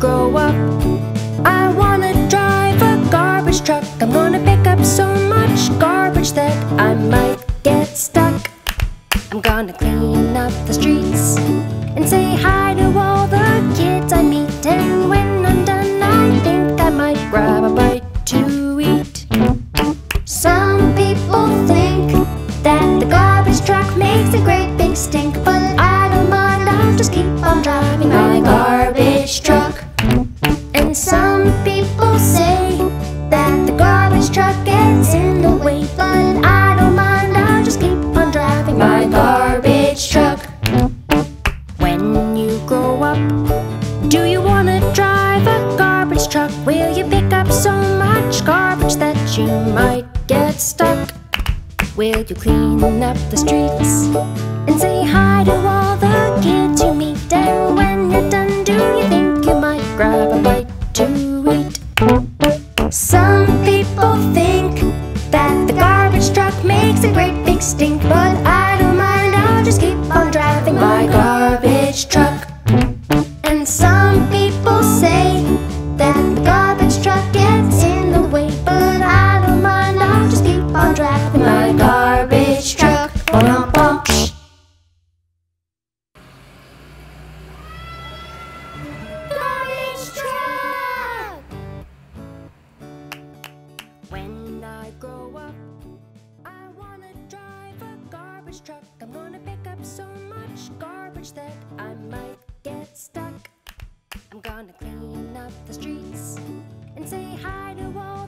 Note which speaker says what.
Speaker 1: grow up, I wanna drive a garbage truck. I'm gonna pick up so much garbage that I might get stuck. I'm gonna clean up the streets and say hi to all the kids I meet. Garbage truck gets in the way, but I don't mind, I'll just keep on driving my garbage truck. When you grow up, do you wanna drive a garbage truck? Will you pick up so much garbage that you might get stuck? Will you clean up the streets stink, but I don't mind, I'll just keep on driving my garbage truck. And some people say that the garbage truck gets in the way, but I don't mind, I'll just keep on driving my garbage truck. Bum, bum, psh garbage truck. I'm gonna pick up so much garbage that I might get stuck. I'm gonna clean up the streets and say hi to all